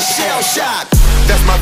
shell shock. That's my